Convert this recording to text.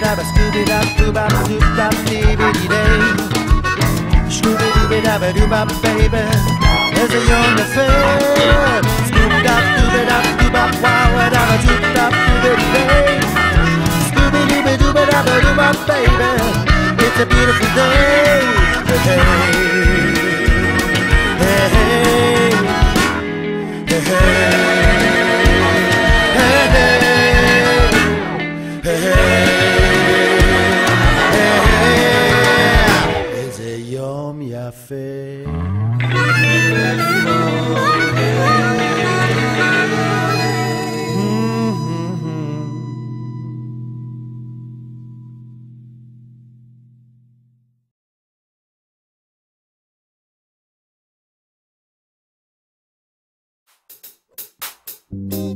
dabba scooby dab doo bop doo bop dee dee day. Scooby dooby dabba doo bop baby. There's a young affair. Scooby dab dooby dab doo bop wow dabba doo bop doo dee day. Scooby dooby dooby dabba doo bop baby. It's a beautiful day. Hey, café. Mm-hmm.